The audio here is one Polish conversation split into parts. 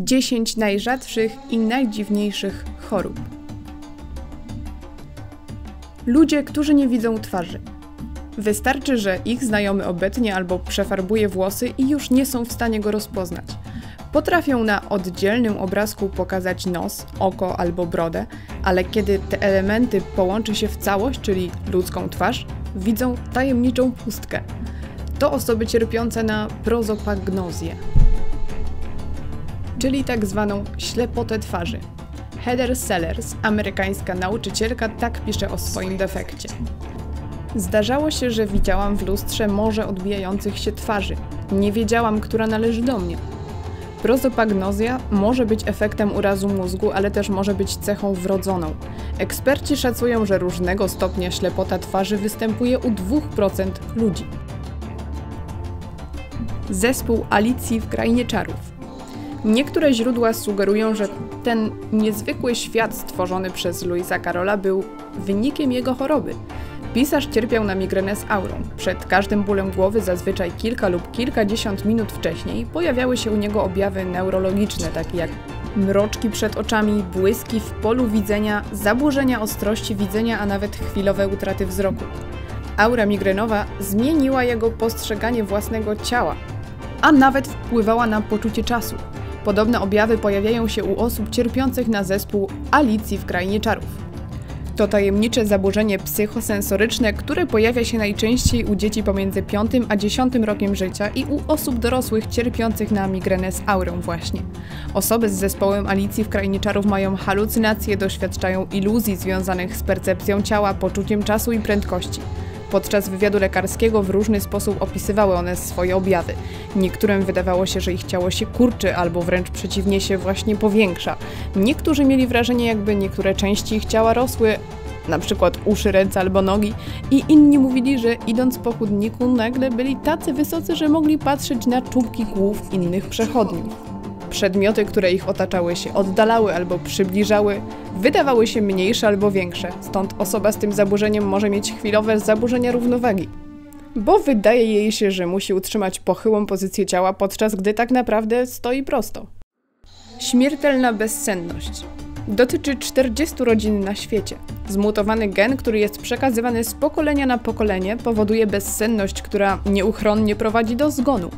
10 najrzadszych i najdziwniejszych chorób. Ludzie, którzy nie widzą twarzy. Wystarczy, że ich znajomy obetnie albo przefarbuje włosy i już nie są w stanie go rozpoznać. Potrafią na oddzielnym obrazku pokazać nos, oko albo brodę, ale kiedy te elementy połączy się w całość, czyli ludzką twarz, widzą tajemniczą pustkę. To osoby cierpiące na prozopagnozję, czyli tak zwaną ślepotę twarzy. Heather Sellers, amerykańska nauczycielka, tak pisze o swoim defekcie. Zdarzało się, że widziałam w lustrze morze odbijających się twarzy. Nie wiedziałam, która należy do mnie. Prozopagnozja może być efektem urazu mózgu, ale też może być cechą wrodzoną. Eksperci szacują, że różnego stopnia ślepota twarzy występuje u 2% ludzi. Zespół Alicji w Krainie Czarów. Niektóre źródła sugerują, że ten niezwykły świat stworzony przez Louisa Carola był wynikiem jego choroby. Pisarz cierpiał na migrenę z aurą. Przed każdym bólem głowy, zazwyczaj kilka lub kilkadziesiąt minut wcześniej, pojawiały się u niego objawy neurologiczne, takie jak mroczki przed oczami, błyski w polu widzenia, zaburzenia ostrości widzenia, a nawet chwilowe utraty wzroku. Aura migrenowa zmieniła jego postrzeganie własnego ciała, a nawet wpływała na poczucie czasu. Podobne objawy pojawiają się u osób cierpiących na zespół Alicji w Krainie Czarów. To tajemnicze zaburzenie psychosensoryczne, które pojawia się najczęściej u dzieci pomiędzy 5 a 10 rokiem życia i u osób dorosłych cierpiących na migrenę z aurą właśnie. Osoby z zespołem Alicji w Krainie Czarów mają halucynacje, doświadczają iluzji związanych z percepcją ciała, poczuciem czasu i prędkości. Podczas wywiadu lekarskiego w różny sposób opisywały one swoje objawy. Niektórym wydawało się, że ich ciało się kurczy albo wręcz przeciwnie się właśnie powiększa. Niektórzy mieli wrażenie, jakby niektóre części ich ciała rosły, na przykład uszy, ręce albo nogi, i inni mówili, że idąc po chudniku nagle byli tacy wysocy, że mogli patrzeć na czubki głów innych przechodniów. Przedmioty, które ich otaczały, się oddalały albo przybliżały, wydawały się mniejsze albo większe, stąd osoba z tym zaburzeniem może mieć chwilowe zaburzenia równowagi. Bo wydaje jej się, że musi utrzymać pochyłą pozycję ciała, podczas gdy tak naprawdę stoi prosto. Śmiertelna bezsenność. Dotyczy 40 rodzin na świecie. Zmutowany gen, który jest przekazywany z pokolenia na pokolenie, powoduje bezsenność, która nieuchronnie prowadzi do zgonu.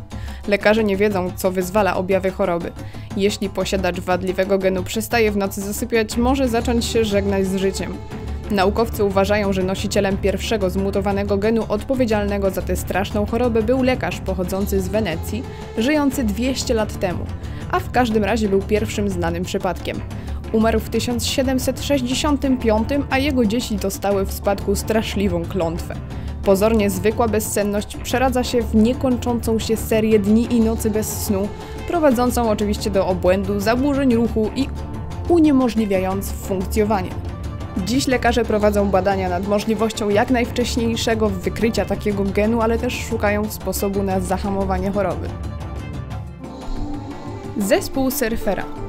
Lekarze nie wiedzą, co wyzwala objawy choroby. Jeśli posiadacz wadliwego genu przestaje w nocy zasypiać, może zacząć się żegnać z życiem. Naukowcy uważają, że nosicielem pierwszego zmutowanego genu odpowiedzialnego za tę straszną chorobę był lekarz pochodzący z Wenecji, żyjący 200 lat temu, a w każdym razie był pierwszym znanym przypadkiem. Umarł w 1765, a jego dzieci dostały w spadku straszliwą klątwę. Pozornie zwykła bezsenność przeradza się w niekończącą się serię dni i nocy bez snu, prowadzącą oczywiście do obłędu, zaburzeń ruchu i uniemożliwiając funkcjowanie. Dziś lekarze prowadzą badania nad możliwością jak najwcześniejszego wykrycia takiego genu, ale też szukają sposobu na zahamowanie choroby. Zespół surfera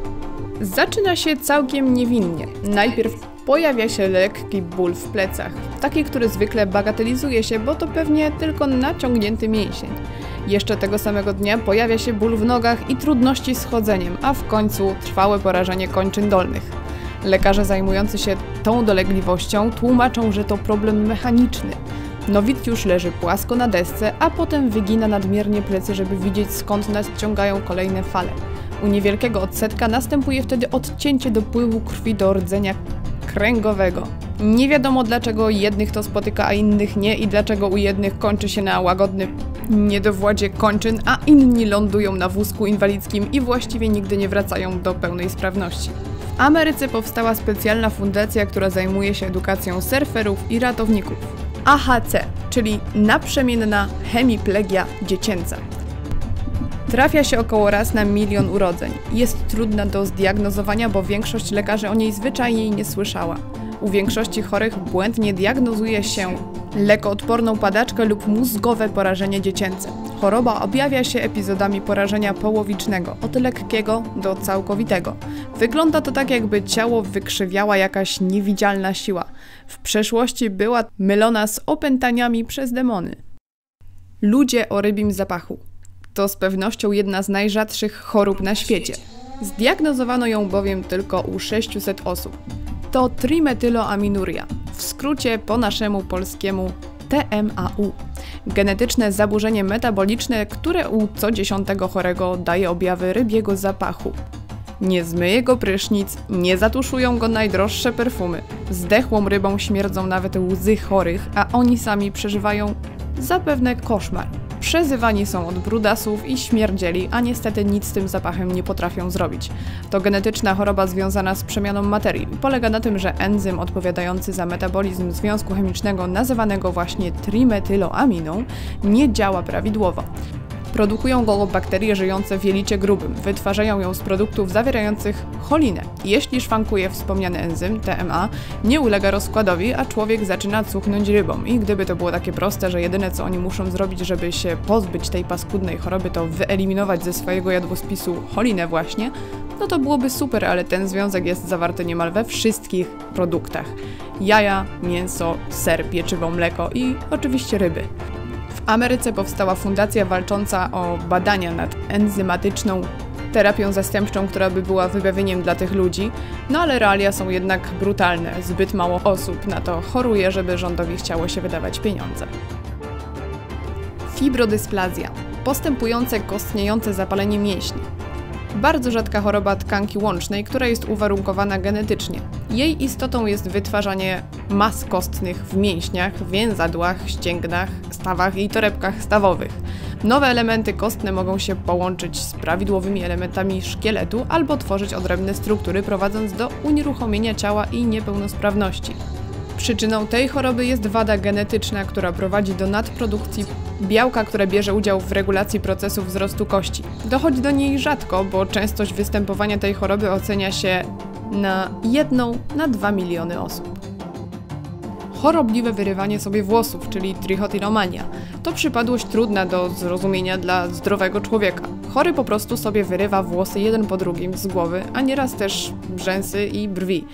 Zaczyna się całkiem niewinnie. Najpierw pojawia się lekki ból w plecach, taki, który zwykle bagatelizuje się, bo to pewnie tylko naciągnięty mięsień. Jeszcze tego samego dnia pojawia się ból w nogach i trudności z chodzeniem, a w końcu trwałe porażenie kończyn dolnych. Lekarze zajmujący się tą dolegliwością tłumaczą, że to problem mechaniczny. Nowicjusz leży płasko na desce, a potem wygina nadmiernie plecy, żeby widzieć skąd nadciągają kolejne fale. U niewielkiego odsetka następuje wtedy odcięcie dopływu krwi do rdzenia kręgowego. Nie wiadomo dlaczego jednych to spotyka, a innych nie i dlaczego u jednych kończy się na łagodny niedowładzie kończyn, a inni lądują na wózku inwalidzkim i właściwie nigdy nie wracają do pełnej sprawności. W Ameryce powstała specjalna fundacja, która zajmuje się edukacją surferów i ratowników. AHC, czyli naprzemienna hemiplegia dziecięca. Trafia się około raz na milion urodzeń. Jest trudna do zdiagnozowania, bo większość lekarzy o niej zwyczajnie nie słyszała. U większości chorych błędnie diagnozuje się lekoodporną padaczkę lub mózgowe porażenie dziecięce. Choroba objawia się epizodami porażenia połowicznego, od lekkiego do całkowitego. Wygląda to tak, jakby ciało wykrzywiała jakaś niewidzialna siła. W przeszłości była mylona z opętaniami przez demony. Ludzie o rybim zapachu. To z pewnością jedna z najrzadszych chorób na świecie. Zdiagnozowano ją bowiem tylko u 600 osób. To trimetyloaminuria, w skrócie po naszemu polskiemu TMAU. Genetyczne zaburzenie metaboliczne, które u co dziesiątego chorego daje objawy rybiego zapachu. Nie zmyje go prysznic, nie zatuszują go najdroższe perfumy. Zdechłą rybą śmierdzą nawet łzy chorych, a oni sami przeżywają zapewne koszmar. Przezywani są od brudasów i śmierdzieli, a niestety nic z tym zapachem nie potrafią zrobić. To genetyczna choroba związana z przemianą materii. Polega na tym, że enzym odpowiadający za metabolizm związku chemicznego nazywanego właśnie trimetyloaminą nie działa prawidłowo. Produkują go bakterie żyjące w jelicie grubym. Wytwarzają ją z produktów zawierających cholinę. Jeśli szwankuje wspomniany enzym, TMA, nie ulega rozkładowi, a człowiek zaczyna cuchnąć rybą. I gdyby to było takie proste, że jedyne co oni muszą zrobić, żeby się pozbyć tej paskudnej choroby, to wyeliminować ze swojego jadłospisu cholinę właśnie, no to byłoby super, ale ten związek jest zawarty niemal we wszystkich produktach. Jaja, mięso, ser, pieczywo, mleko i oczywiście ryby. Ameryce powstała fundacja walcząca o badania nad enzymatyczną terapią zastępczą, która by była wybawieniem dla tych ludzi, no ale realia są jednak brutalne. Zbyt mało osób na to choruje, żeby rządowi chciało się wydawać pieniądze. Fibrodysplazja. Postępujące kostniejące zapalenie mięśni. Bardzo rzadka choroba tkanki łącznej, która jest uwarunkowana genetycznie. Jej istotą jest wytwarzanie mas kostnych w mięśniach, więzadłach, ścięgnach, stawach i torebkach stawowych. Nowe elementy kostne mogą się połączyć z prawidłowymi elementami szkieletu albo tworzyć odrębne struktury, prowadząc do unieruchomienia ciała i niepełnosprawności. Przyczyną tej choroby jest wada genetyczna, która prowadzi do nadprodukcji białka, które bierze udział w regulacji procesu wzrostu kości. Dochodzi do niej rzadko, bo częstość występowania tej choroby ocenia się na jedną na 2 miliony osób. Chorobliwe wyrywanie sobie włosów, czyli trichotillomania, to przypadłość trudna do zrozumienia dla zdrowego człowieka. Chory po prostu sobie wyrywa włosy jeden po drugim z głowy, a nieraz też rzęsy i brwi.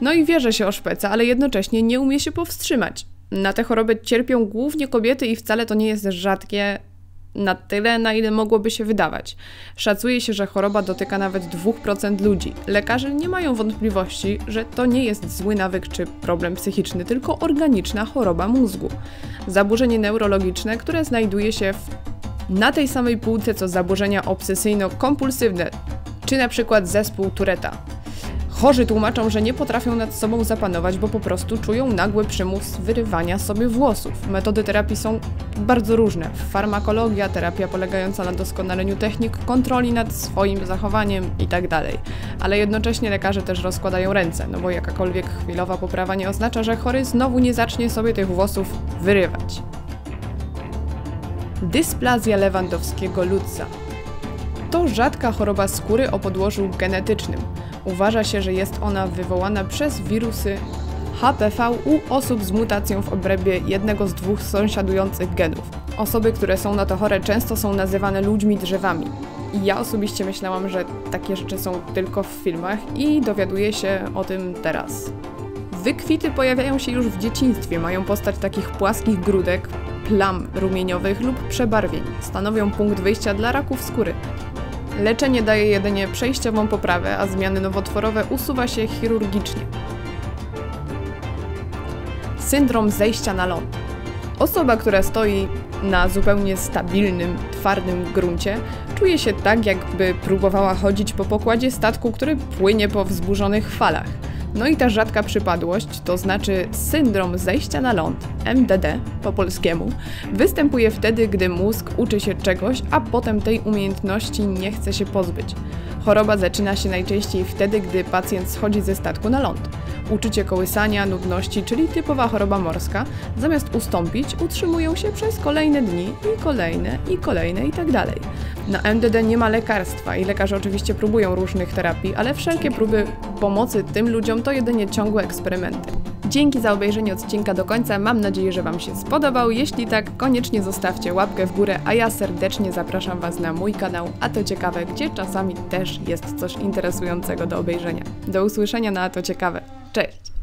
No i wie, że się oszpeca, ale jednocześnie nie umie się powstrzymać. Na tę chorobę cierpią głównie kobiety i wcale to nie jest rzadkie na tyle, na ile mogłoby się wydawać. Szacuje się, że choroba dotyka nawet 2% ludzi. Lekarze nie mają wątpliwości, że to nie jest zły nawyk czy problem psychiczny, tylko organiczna choroba mózgu. Zaburzenie neurologiczne, które znajduje się w, na tej samej półce co zaburzenia obsesyjno-kompulsywne, czy na przykład zespół Tureta. Chorzy tłumaczą, że nie potrafią nad sobą zapanować, bo po prostu czują nagły przymus wyrywania sobie włosów. Metody terapii są bardzo różne. Farmakologia, terapia polegająca na doskonaleniu technik kontroli nad swoim zachowaniem itd. Tak Ale jednocześnie lekarze też rozkładają ręce, no bo jakakolwiek chwilowa poprawa nie oznacza, że chory znowu nie zacznie sobie tych włosów wyrywać. Dysplazja lewandowskiego ludza to rzadka choroba skóry o podłożu genetycznym. Uważa się, że jest ona wywołana przez wirusy HPV u osób z mutacją w obrębie jednego z dwóch sąsiadujących genów. Osoby, które są na to chore, często są nazywane ludźmi drzewami. I ja osobiście myślałam, że takie rzeczy są tylko w filmach i dowiaduję się o tym teraz. Wykwity pojawiają się już w dzieciństwie, mają postać takich płaskich grudek, plam rumieniowych lub przebarwień. Stanowią punkt wyjścia dla raków skóry. Leczenie daje jedynie przejściową poprawę, a zmiany nowotworowe usuwa się chirurgicznie. Syndrom zejścia na ląd. Osoba, która stoi na zupełnie stabilnym, twardym gruncie, czuje się tak, jakby próbowała chodzić po pokładzie statku, który płynie po wzburzonych falach. No i ta rzadka przypadłość, to znaczy syndrom zejścia na ląd, MDD po polskiemu, występuje wtedy, gdy mózg uczy się czegoś, a potem tej umiejętności nie chce się pozbyć. Choroba zaczyna się najczęściej wtedy, gdy pacjent schodzi ze statku na ląd. Uczucie kołysania, nudności, czyli typowa choroba morska, zamiast ustąpić, utrzymują się przez kolejne dni i kolejne i kolejne i tak dalej. Na MDD nie ma lekarstwa i lekarze oczywiście próbują różnych terapii, ale wszelkie próby pomocy tym ludziom to jedynie ciągłe eksperymenty. Dzięki za obejrzenie odcinka do końca, mam nadzieję, że Wam się spodobał. Jeśli tak, koniecznie zostawcie łapkę w górę, a ja serdecznie zapraszam Was na mój kanał, a to ciekawe, gdzie czasami też jest coś interesującego do obejrzenia. Do usłyszenia na to ciekawe. Cześć!